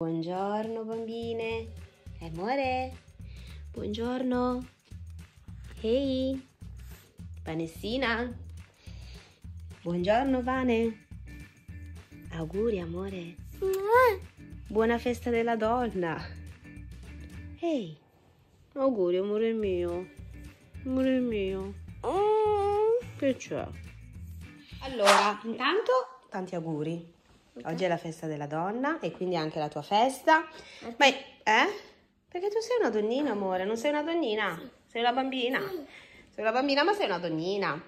Buongiorno bambine. Amore. Buongiorno. Ehi. Vanessina. Buongiorno Vane. Auguri amore. Buona festa della donna. Ehi. Auguri amore mio. Amore mio. Che c'è? Allora, intanto tanti auguri. Oggi è la festa della donna e quindi anche la tua festa. Ma eh? Perché tu sei una donnina, amore, non sei una donnina? Sei una bambina. Sei una bambina, ma sei una donnina.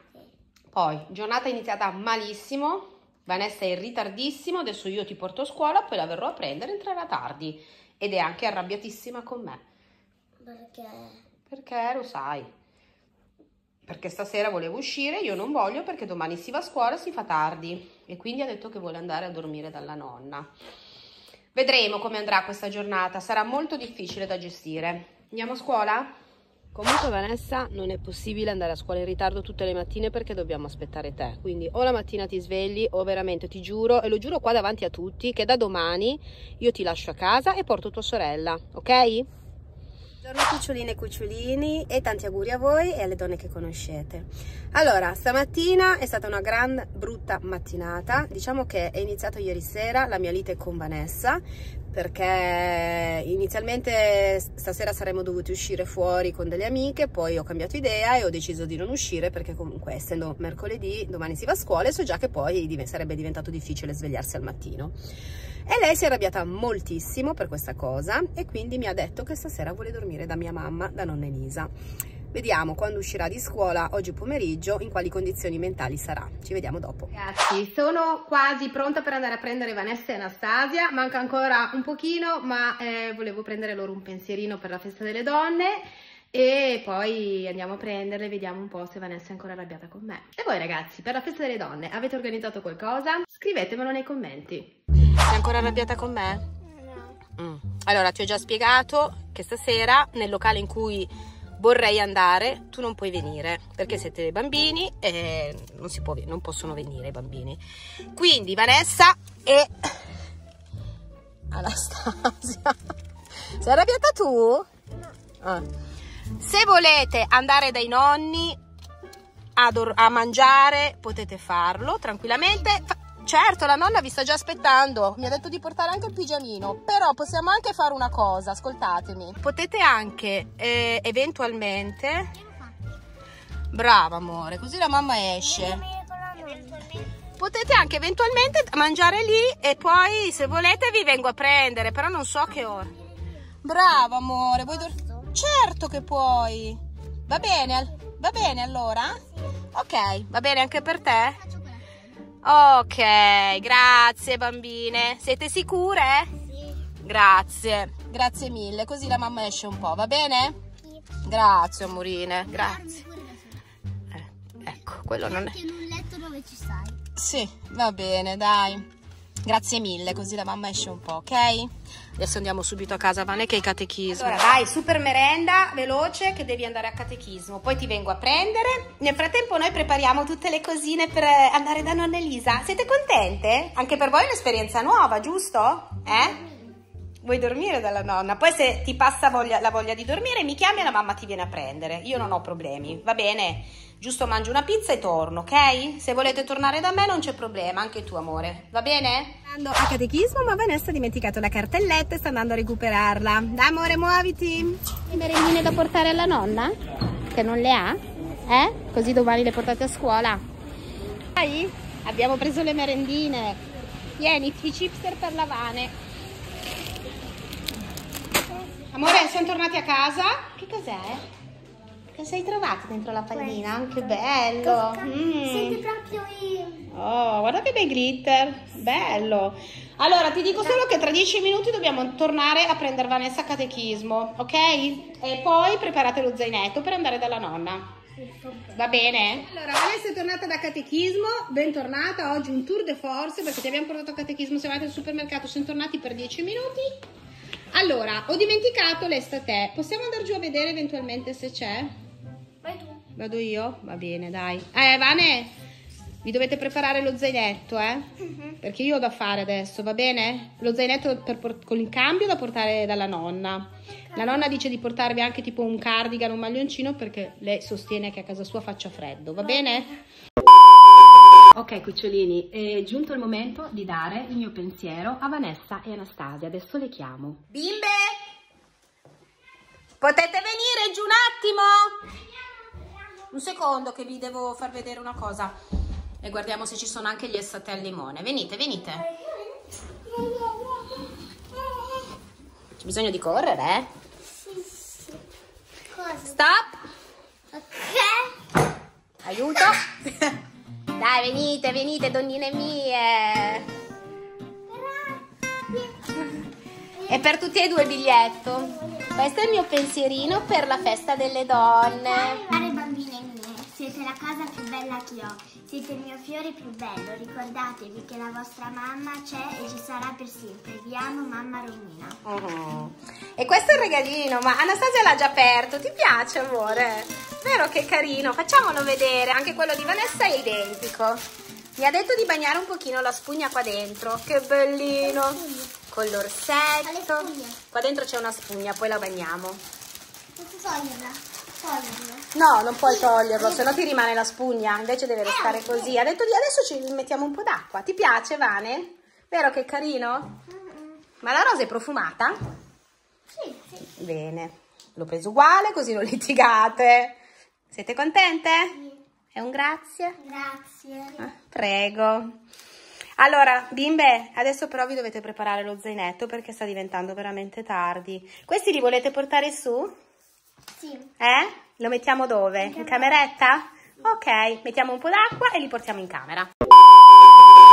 Poi, giornata iniziata malissimo. Vanessa è in ritardissimo, adesso io ti porto a scuola, poi la verrò a prendere, entrerà tardi. Ed è anche arrabbiatissima con me. Perché? Perché lo sai. Perché stasera volevo uscire, io non voglio perché domani si va a scuola e si fa tardi. E quindi ha detto che vuole andare a dormire dalla nonna. Vedremo come andrà questa giornata, sarà molto difficile da gestire. Andiamo a scuola? Comunque Vanessa non è possibile andare a scuola in ritardo tutte le mattine perché dobbiamo aspettare te. Quindi o la mattina ti svegli o veramente ti giuro, e lo giuro qua davanti a tutti, che da domani io ti lascio a casa e porto tua sorella, ok? Buongiorno cuccioline e cucciolini e tanti auguri a voi e alle donne che conoscete. Allora, stamattina è stata una gran brutta mattinata, diciamo che è iniziato ieri sera la mia lite con Vanessa perché inizialmente stasera saremmo dovuti uscire fuori con delle amiche, poi ho cambiato idea e ho deciso di non uscire perché comunque essendo mercoledì, domani si va a scuola e so già che poi sarebbe diventato difficile svegliarsi al mattino. E lei si è arrabbiata moltissimo per questa cosa e quindi mi ha detto che stasera vuole dormire da mia mamma, da nonna Elisa. Vediamo quando uscirà di scuola oggi pomeriggio in quali condizioni mentali sarà. Ci vediamo dopo. Ragazzi, sono quasi pronta per andare a prendere Vanessa e Anastasia. Manca ancora un pochino, ma eh, volevo prendere loro un pensierino per la festa delle donne e poi andiamo a prenderle e vediamo un po' se Vanessa è ancora arrabbiata con me. E voi ragazzi, per la festa delle donne avete organizzato qualcosa? Scrivetemelo nei commenti. Sei ancora arrabbiata con me? No. Mm. Allora, ti ho già spiegato che stasera nel locale in cui vorrei andare, tu non puoi venire perché siete dei bambini e non, si può, non possono venire i bambini. Quindi Vanessa e Anastasia. Sei arrabbiata tu? No. Ah. Se volete andare dai nonni a, a mangiare, potete farlo tranquillamente. Fa certo, la nonna vi sta già aspettando. Mi ha detto di portare anche il pigiamino. Però possiamo anche fare una cosa, ascoltatemi. Potete anche eh, eventualmente. Brava, amore, così la mamma esce. Potete anche eventualmente mangiare lì e poi se volete vi vengo a prendere, però non so che ora. Brava, amore, vuoi dormire? Certo che puoi. Va bene? Va bene allora? Ok, va bene anche per te? Ok, grazie bambine. Siete sicure? Sì. Grazie, grazie mille. Così la mamma esce un po', va bene? Sì. Grazie amorine, grazie. Eh, ecco, quello non è... in un letto dove ci stai. Sì, va bene, dai. Grazie mille, così la mamma esce un po', ok? Adesso andiamo subito a casa, Vane, che è catechismo. Allora, dai, super merenda, veloce, che devi andare a catechismo. Poi ti vengo a prendere. Nel frattempo noi prepariamo tutte le cosine per andare da nonna Elisa. Siete contente? Anche per voi è un'esperienza nuova, giusto? Eh? Vuoi dormire dalla nonna? Poi se ti passa voglia, la voglia di dormire mi chiami e la mamma ti viene a prendere. Io non ho problemi, va bene? Giusto mangio una pizza e torno, ok? Se volete tornare da me non c'è problema, anche tu amore, va bene? Andando a catechismo ma Vanessa ha dimenticato la cartelletta e sta andando a recuperarla. Dai amore, muoviti! Le merendine da portare alla nonna? Che non le ha? Eh? Così domani le portate a scuola. Dai, abbiamo preso le merendine. Vieni, i chipster per la Vane. Amore, siamo tornati a casa. Che cos'è? Che sei trovato dentro la pallina? Che bello! Mm. Siete proprio io. Oh, guarda che bei glitter! Bello! Allora, ti dico solo che tra dieci minuti dobbiamo tornare a prendere Vanessa a catechismo, ok? E poi preparate lo zainetto per andare dalla nonna. Va bene? Allora, Vanessa è tornata da catechismo, bentornata. Oggi un tour de force perché ti abbiamo portato a catechismo, siamo andati al supermercato, siamo tornati per dieci minuti. Allora, ho dimenticato l'estate. Possiamo andare giù a vedere eventualmente se c'è? Vai tu. Vado io? Va bene, dai. Eh, Vane, Vi dovete preparare lo zainetto, eh? Mhm. Perché io ho da fare adesso, va bene? Lo zainetto con il cambio da portare dalla nonna. La nonna dice di portarvi anche tipo un cardigan, un maglioncino perché lei sostiene che a casa sua faccia freddo, va bene? Ok cucciolini, è giunto il momento di dare il mio pensiero a Vanessa e Anastasia. Adesso le chiamo. Bimbe! Potete venire giù un attimo? Un secondo che vi devo far vedere una cosa. E guardiamo se ci sono anche gli essate al limone. Venite, venite. C'è bisogno di correre, eh? Cosa? Stop! Ok. Aiuto! Dai, venite, venite, donnine mie! E per tutti e due il biglietto. Questo è il mio pensierino per la festa delle donne. Care bambine mie, siete la cosa più bella che ho. Siete il mio fiore più bello. Ricordatevi che la vostra mamma c'è e ci sarà per sempre. Vi amo, mamma Romina. Mhm. E questo è il regalino, ma Anastasia l'ha già aperto. Ti piace, amore? Vero che carino? Facciamolo vedere. Anche quello di Vanessa è identico. Mi ha detto di bagnare un pochino la spugna qua dentro. Che bellino! Con l'orsetto. Qua dentro c'è una spugna, poi la bagniamo. Posso toglierla? No, non puoi toglierlo, se no ti rimane la spugna. Invece deve restare così. Ha detto di adesso ci mettiamo un po' d'acqua. Ti piace, Vane? Vero che è carino? Ma la rosa è profumata? Sì, sì. Bene, l'ho preso uguale così non litigate. Siete contente? È un grazie? Grazie. Ah, Prego. Allora, bimbe, adesso però vi dovete preparare lo zainetto perché sta diventando veramente tardi. Questi li volete portare su? Sì. Eh? Lo mettiamo dove? In cameretta? Ok, mettiamo un po' d'acqua e li portiamo in camera.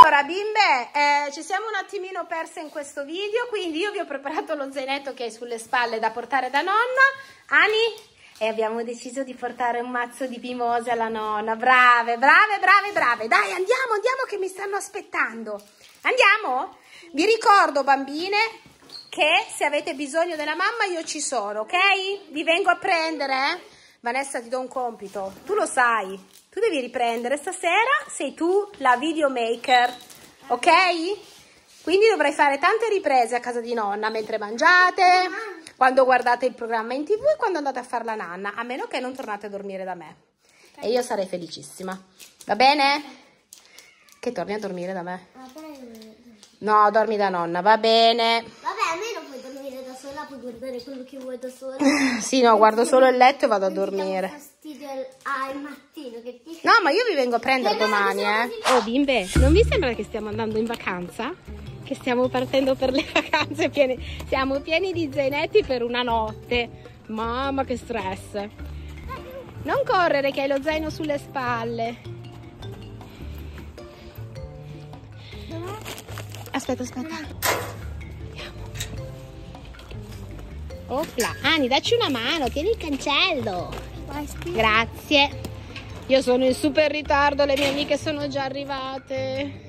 Allora, bimbe, eh, ci siamo un attimino perse in questo video, quindi io vi ho preparato lo zainetto che hai sulle spalle da portare da nonna. Ani? E abbiamo deciso di portare un mazzo di mimose alla nonna. Brave, brave, brave, brave. Dai, andiamo, andiamo che mi stanno aspettando. Andiamo? Vi ricordo, bambine, che se avete bisogno della mamma io ci sono, ok? Vi vengo a prendere, eh? Vanessa ti do un compito, tu lo sai, tu devi riprendere stasera, sei tu la videomaker, ok? Quindi dovrai fare tante riprese a casa di nonna mentre mangiate, quando guardate il programma in tv e quando andate a fare la nanna, a meno che non tornate a dormire da me. E io sarei felicissima, va bene? Che torni a dormire da me. No, dormi da nonna, va bene. Vabbè, almeno puoi dormire da sola, puoi guardare quello che vuoi da sola. Sì, no, guardo solo il letto e vado a dormire. fastidio al, al mattino che ti... No, ma io vi vengo a prendere domani, eh. Oh, bimbe, non vi sembra che stiamo andando in vacanza? Che stiamo partendo per le vacanze piene... Siamo pieni di zainetti per una notte. Mamma, che stress. Non correre che hai lo zaino sulle spalle. Aspetta, aspetta. Opla. Ani, dacci una mano, tieni il cancello. Grazie. Io sono in super ritardo, le mie amiche sono già arrivate.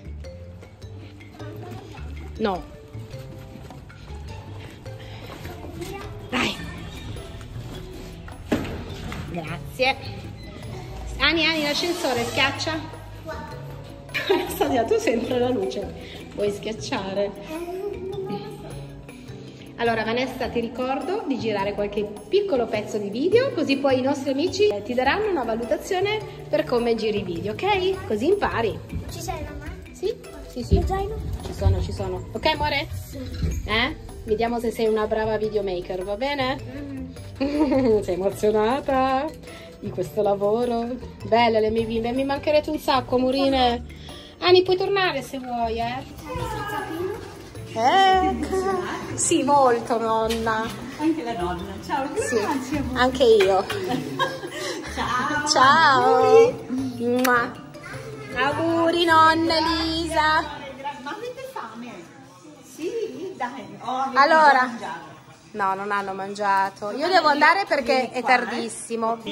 No. Dai. Grazie. Ani, Ani, l'ascensore schiaccia. Stadia, tu sempre la luce. Vuoi schiacciare? Allora Vanessa ti ricordo di girare qualche piccolo pezzo di video così poi i nostri amici ti daranno una valutazione per come giri i video, ok? Così impari. Ci sei mamma? Sì? Sì, sì. Ci sono, ci sono. Ok amore? Eh? Vediamo se sei una brava videomaker, va bene? sei emozionata di questo lavoro? Belle le mie bimbe, mi mancherete un sacco, amorine. Ani, puoi tornare se vuoi, eh? Eh? Sì, molto, nonna. Anche la nonna. Ciao, Sì, grazie. amore. anche io. Ciao. Ciao. Mua. Auguri, nonna Elisa. Ma avete fame? Sì, dai. Oh, Allora. No, non hanno mangiato. Io devo andare perché è tardissimo.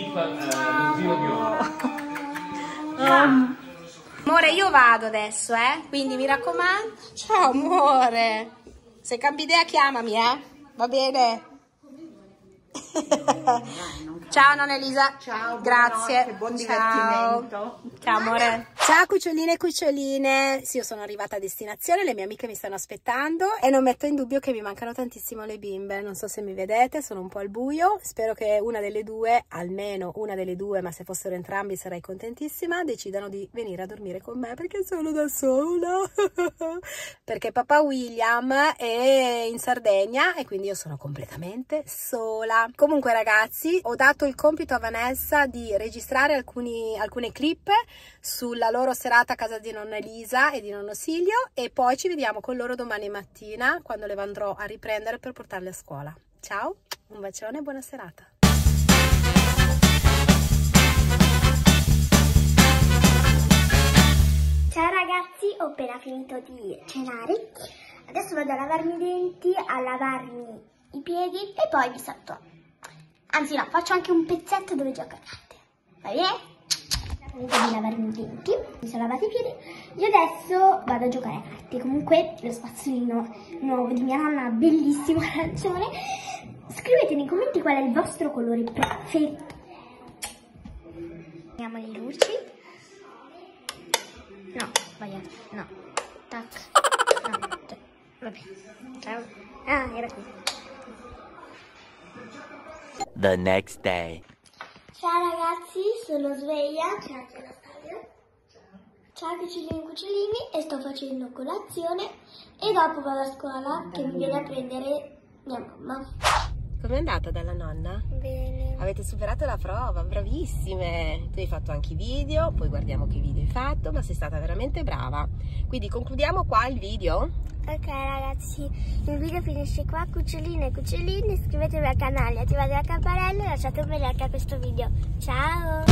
Amore, io vado adesso, eh? Quindi mi raccomando. Ciao, amore. Se cambi idea, chiamami, eh? Va bene? Ciao nonna Elisa. Ciao, Grazie. buon Ciao. divertimento. Ciao amore. Ciao cuccioline e cuccioline. Sì, io sono arrivata a destinazione, le mie amiche mi stanno aspettando e non metto in dubbio che mi mancano tantissimo le bimbe. Non so se mi vedete, sono un po' al buio. Spero che una delle due, almeno una delle due, ma se fossero entrambi sarei contentissima, decidano di venire a dormire con me perché sono da sola. perché papà William è in Sardegna e quindi io sono completamente sola. Comunque ragazzi, ho dato il compito a Vanessa di registrare alcuni, alcune clip sulla loro serata a casa di nonna Elisa e di nonno Silvio e poi ci vediamo con loro domani mattina quando le andrò a riprendere per portarle a scuola. Ciao, un bacione e buona serata. Ciao ragazzi, ho appena finito di cenare. Adesso vado a lavarmi i denti, a lavarmi i piedi e poi vi saluto. Anzi no, faccio anche un pezzetto dove gioco a carte. Va bene? Di lavarmi i denti, mi sono lavati i piedi. Io adesso vado a giocare a carte. Comunque lo spazzolino nuovo di mia nonna, bellissimo arancione. Scrivete nei commenti qual è il vostro colore preferito. Vediamo le luci. No, sbagliato. No. Tac. No, cioè, vabbè. Ciao. Ah, era qui. The next day. Ciao ragazzi, sono sveglia. Ciao Anastasia. Ciao cucciolini e cucciolini e sto facendo colazione e dopo vado a scuola che mi viene a prendere mia mamma. Com'è andata dalla nonna? Bene. Avete superato la prova, bravissime! Tu hai fatto anche i video, poi guardiamo che video hai fatto, ma sei stata veramente brava. Quindi concludiamo qua il video. Ok ragazzi, il video finisce qua, cuccioline e cuccioline, iscrivetevi al canale, attivate la campanella e lasciate un bel like a questo video. Ciao!